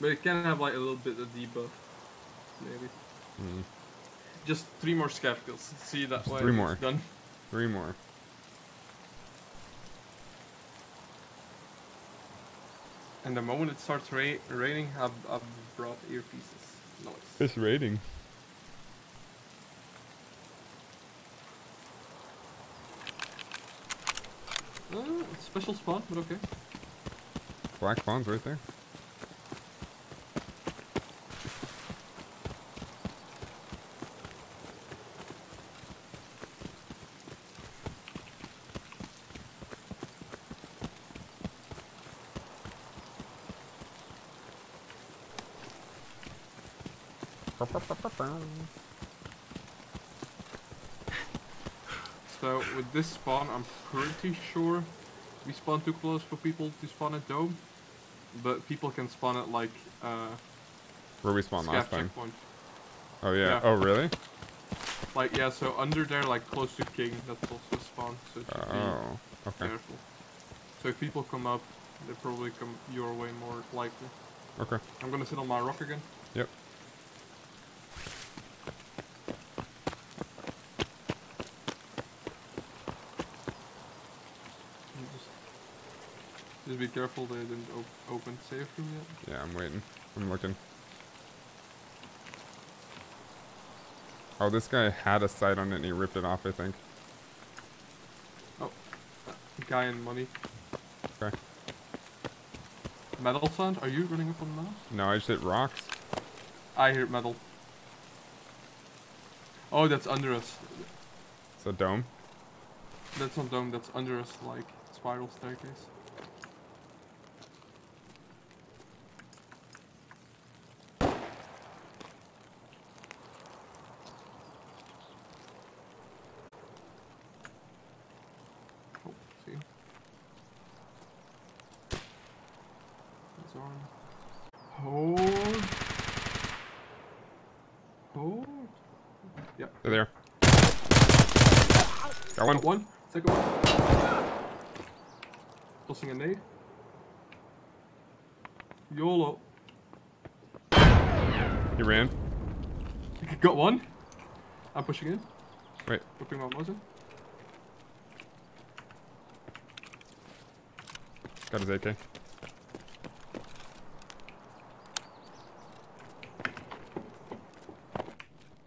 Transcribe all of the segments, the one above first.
But it can have like a little bit of debuff. Maybe. Hmm. Just three more scav kills. See that Just way. three it's more. Done. Three more. And the moment it starts ra- raining, I've, I've brought earpieces. Nice. This rating. Uh, special spot, but okay. Black spawn's right there. So with this spawn, I'm pretty sure we spawn too close for people to spawn at dome, but people can spawn at like uh, Where we spawned last time. checkpoint. Oh yeah. Yeah. Oh really? Like yeah, so under there, like close to king, that's also a spawn. So just be Oh. Okay. careful. So if people come up, they probably come your way more likely. Okay. I'm gonna sit on my rock again. Yep. And Just, just be careful they didn't op- open safe room yet. Yeah, I'm waiting. I'm looking. Oh, this guy had a sight on it and he ripped it off, I think. Oh, uh, guy in money. Okay. Metal sound? Are you running up on the mouse? No, I just hit rocks. I hear metal. Oh, that's under us. It's a dome. That's not dome, that's under us, like spiral staircase. Oh, see. That's on. Hold. Hold. Yep. They're there. Got one. Got one. Second one. Tossing a nade. YOLO. He ran. Got one. I'm pushing in. Wait. Whipping my muzzle. Got his AK.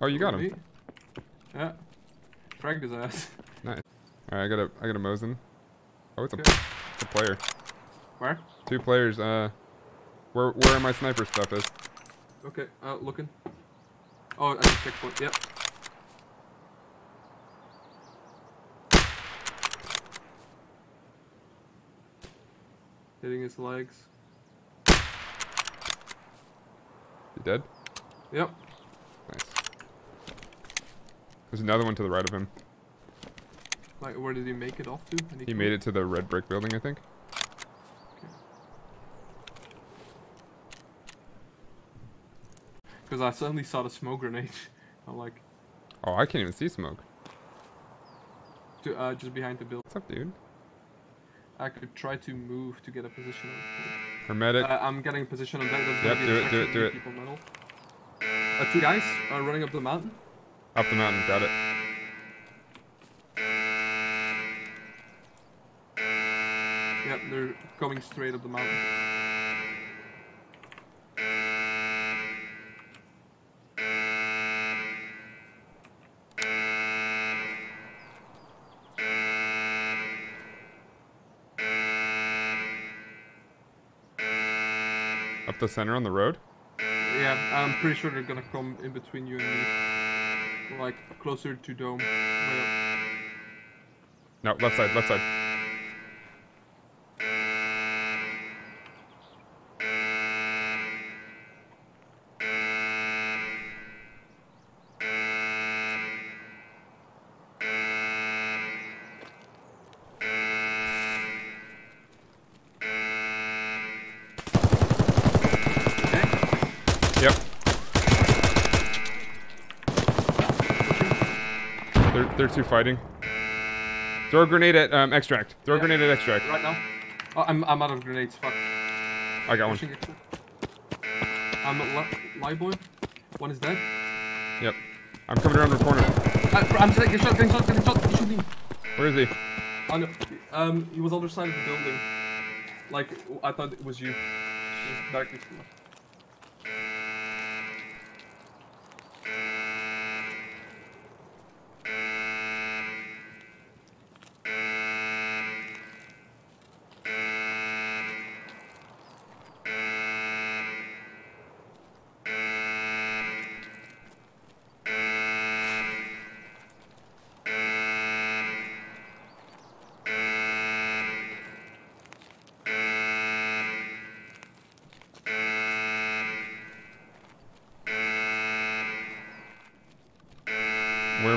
Oh, you got him. Yeah. Fragged his ass. Nice. Alright, I got a I got a Mosin. Oh, it's a, Okay. it's a player. Where? Two players. Uh, where where my sniper stuff is. Okay, uh, looking. Oh, at the checkpoint, yep. Hitting his legs. You dead? Yep. There's another one to the right of him. Like, where did he make it off to? Any He made it to the red brick building, I think. Because I suddenly saw the smoke grenade. I'm like, Oh, I can't even see smoke. to, uh, just behind the building. What's up, dude? I could try to move to get a position. Hermetic. Uh, I'm getting a position on that. That's Yep, do it, do it, do it. Uh, two guys are running up the mountain. Up the mountain. Got it. Yep, they're coming straight up the mountain. Up the center on the road. Yeah, I'm pretty sure they're gonna come in between you and me. Like, closer to dome. No, left side. Left side. Yep. They're two fighting. Throw a grenade at um, extract. Throw a grenade at extract. Right now? Oh, I'm, I'm out of grenades. Fuck. I got one. Pushing it. I'm at li Liboy. One is dead. Yep. I'm coming around the corner. Uh, I'm getting shot, getting shot, getting shot. He should be. Where is he? I. Um, he was on the other side of the building. Like, I thought it was you. He was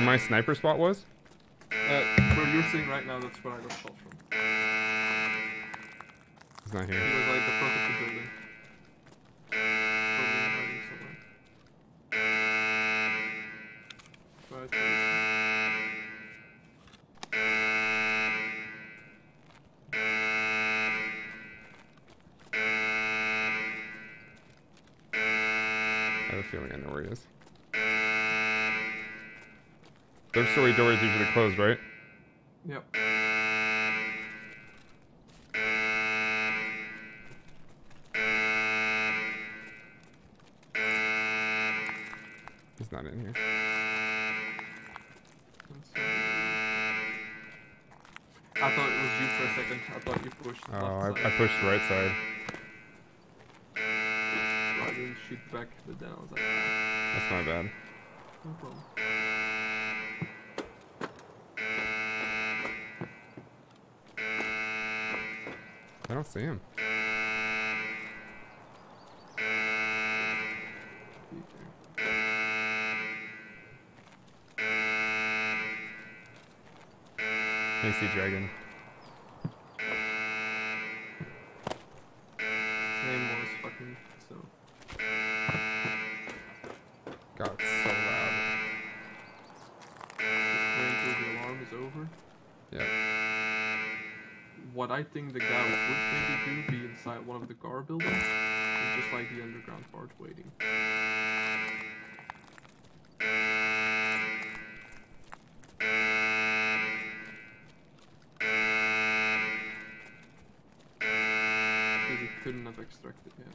my sniper spot was? Uh, where you're sitting right now, that's where I got shot from. He's not He here. was like the front of the building. Probably hiding somewhere. Right, where is I have a feeling I know where he is. Third story door is usually closed, right? Yep. He's not in here. I thought it was you for a second. I thought you pushed Oh, I, side. I pushed the right side. I didn't shoot back, but then I was like, That's my bad. no problem. I don't see him. I see Dragon. His name was fucking so. God, it's so loud. Just wait until the alarm is over. Yeah. What I think the guy would maybe do be inside one of the car buildings, and just like the underground part waiting. Because he couldn't have extracted yet.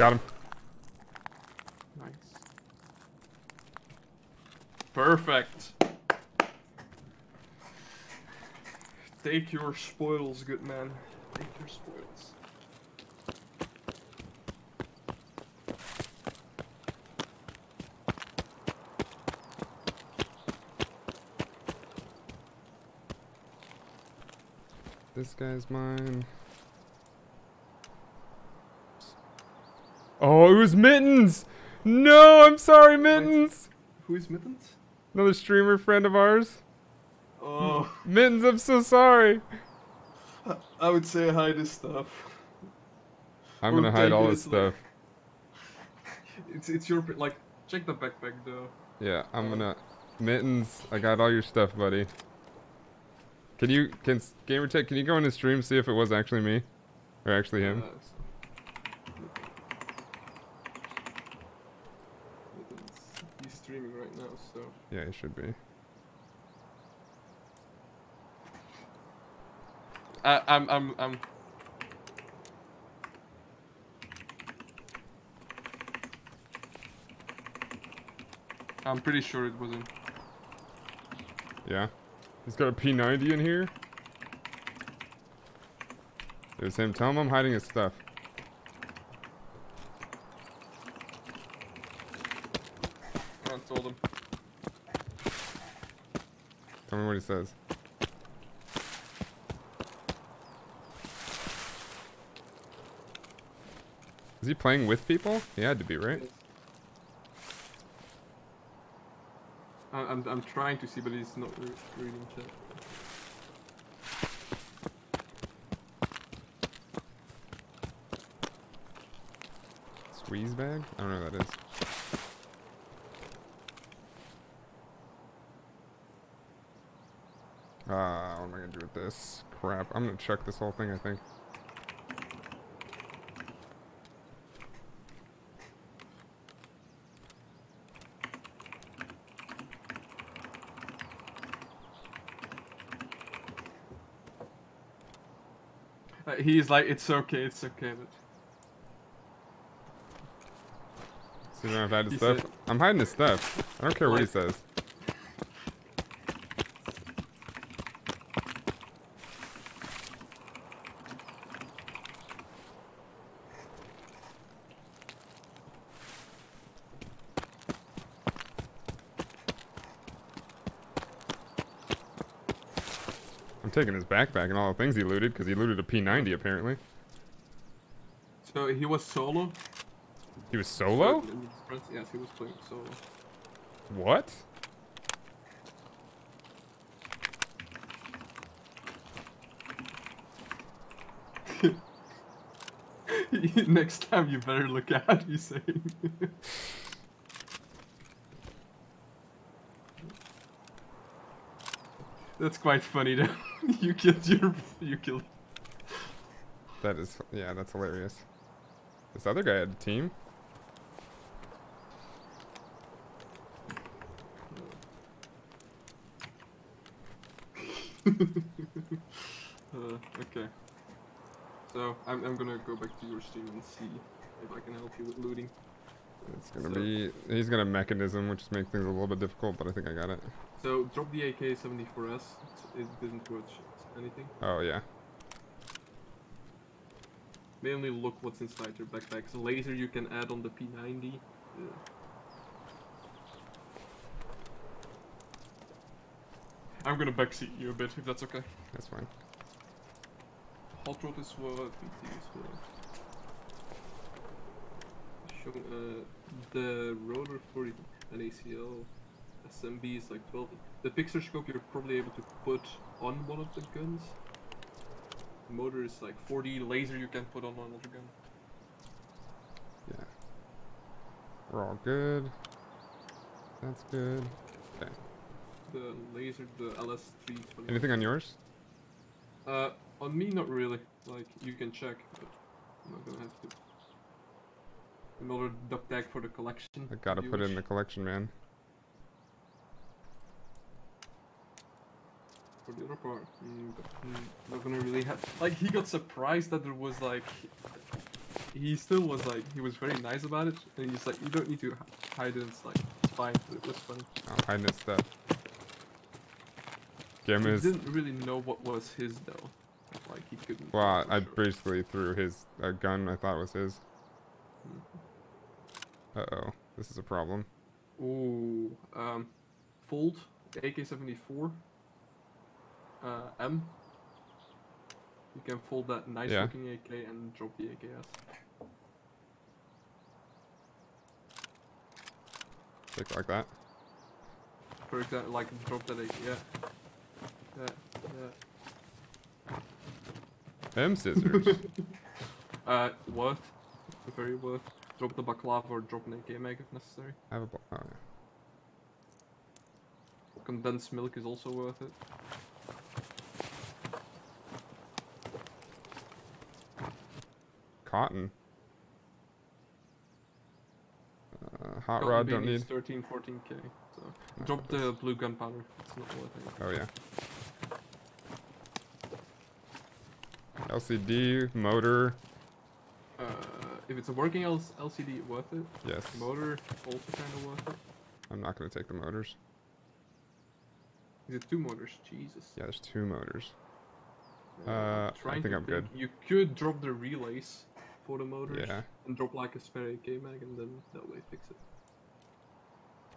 Got him. Nice. Perfect. Take your spoils, good man. Take your spoils. This guy's mine. Oh, it was Mittenz! No, I'm sorry, Mittenz! Who is Mittenz? Another streamer friend of ours. Oh, Mittenz, I'm so sorry. I would say hide his stuff. I'm Or gonna hide all his like- stuff. It's it's your like check the backpack though. Yeah, I'm gonna. Mittenz, I got all your stuff, buddy. Can you, can Gamertech, can you go in the stream see if it was actually me? Or actually him? Uh, so- Mittenz. He's streaming right now, so Yeah, it should be. I, I'm I'm I'm. I'm pretty sure it wasn't. Yeah. He's got a P90 in here. It was him. Tell him I'm hiding his stuff. I told him. Tell me what he says. Is he playing with people? He had to be, right? I'm, I'm trying to see, but he's not re reading chat. Squeeze bag? I don't know what that is. Ah, what am I gonna do with this? Crap. I'm gonna check this whole thing, I think. Uh, he's like, it's okay, it's okay, but See if I have hide his He stuff. said- I'm hiding his stuff. I don't care what he says. I'm taking his backpack and all the things he looted because he looted a P90 apparently. so he was solo. He was solo? Yes, he was playing solo. What? Next time you better look out, you saying. That's quite funny though. you killed your you killed That is, yeah, that's hilarious. This other guy had a team. uh, okay. So I'm I'm gonna go back to your stream and see if I can help you with looting. It's gonna So- be, he's got a mechanism, which just makes things a little bit difficult, but I think I got it. So drop the AK-74S. It didn't watch anything. Oh, yeah. Mainly look what's inside your backpack. So laser you can add on the P90. Yeah. I'm gonna backseat you a bit if that's okay. That's fine. Hot rod is what, PT is what. Uh, the rotor for an ACL SMB is like 12. The picture scope you're probably able to put on one of the guns. The motor is like 40 laser you can put on another gun. Yeah. We're all good. That's good. Okay. The laser, the LS320. Anything on yours? Uh, on me, not really. Like, you can check, but I'm not gonna have to. Another dog tag for the collection. I gotta put it in the collection, man. For the other part, mm, mm, not gonna really have. Like, he got surprised that there was like. He still was like, he was very nice about it, and he's like, you don't need to hide it. It's like, it's fine. But it was funny. I'm hiding his stuff. Game is. didn't really know what was his though. Like, he couldn't. Well, I sure. basically threw his uh, gun I thought was his. Uh oh, this is a problem. Ooh, um, fold the AK-74 uh, M. You can fold that nice Yeah. looking AK and drop the AKS. It like that. For example, like drop that AK. Yeah. Yeah. Yeah. M scissors. Uh, worth. Very worth. Drop the baklava or drop an AK mag if necessary. I have a. Oh, yeah. Condensed milk is also worth it. Cotton. Uh, hot Cotton rod don't need. 13, 14k. So No, drop the blue gunpowder. It's not worth it. Oh yeah. LCD motor. Uh, if it's a working L- LCD, worth it. Yes. Motor, also kind of worth it. I'm not gonna take the motors. Is it two motors? Jesus. Yeah, there's two motors. Uh, I think I'm good. You could drop the relays for the motors Yeah. and drop like a spare AK mag and then that way fix it.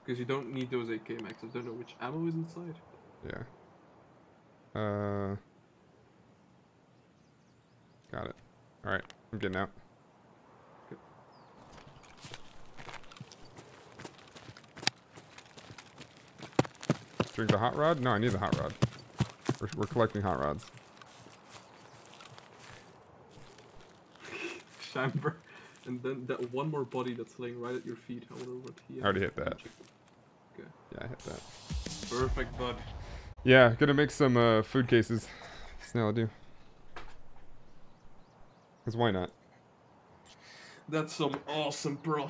Because you don't need those AK mags. I don't know which ammo is inside. Yeah. Uh. Got it. Alright, I'm getting out. Drink the hot rod? No, I need the hot rod. We're, we're collecting hot rods. Chamber. And then that one more body that's laying right at your feet. I wonder what he. I already hit that. Okay. Yeah, I hit that. Perfect, bud. Yeah, gonna make some uh, food cases. Snell, do. Cause why not? That's some awesome bro.